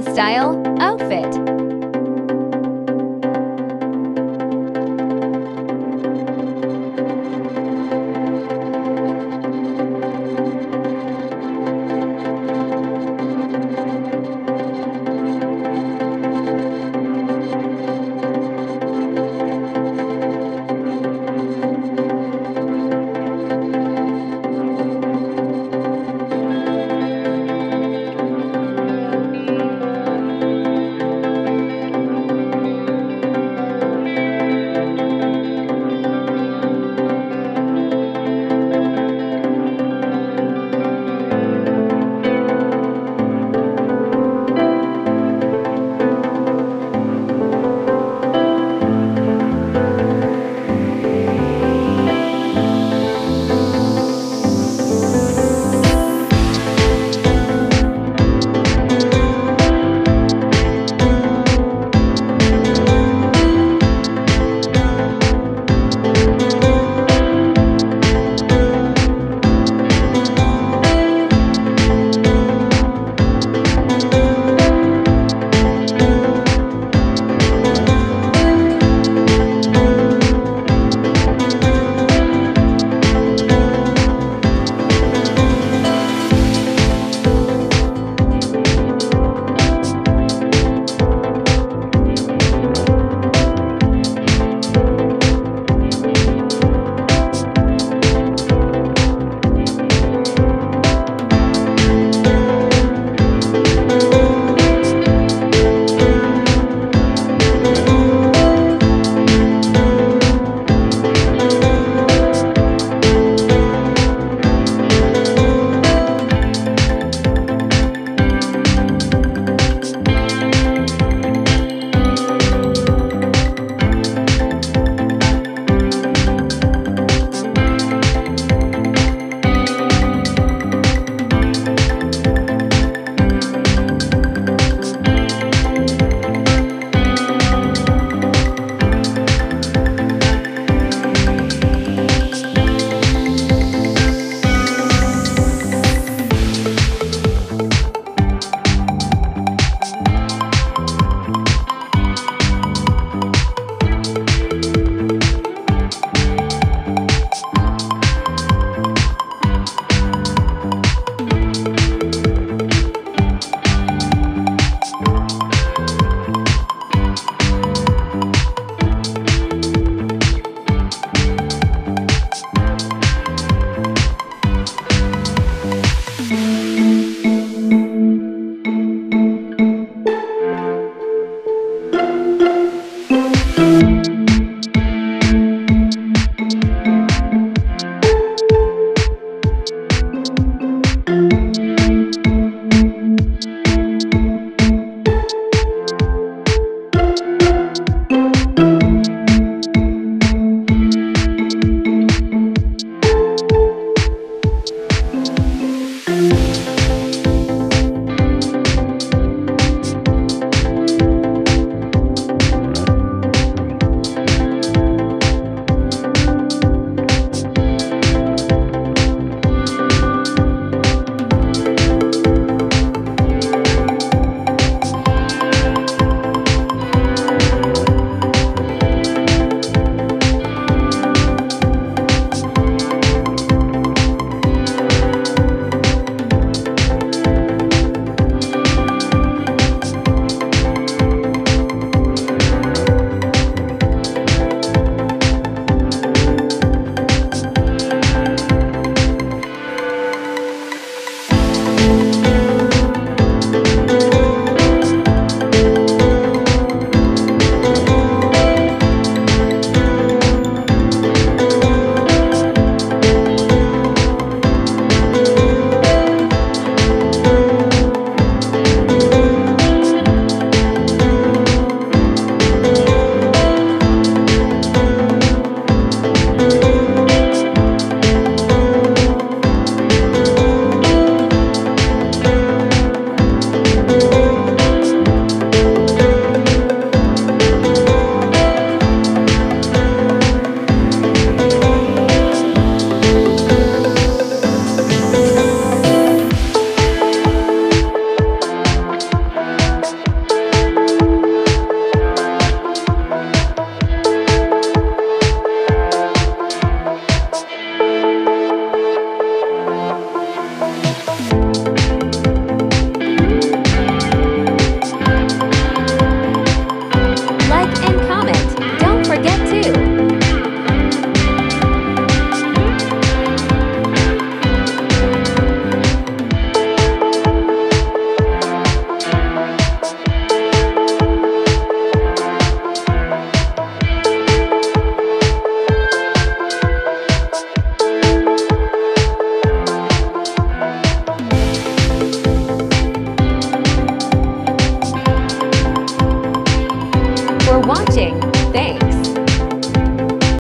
the style, outfit,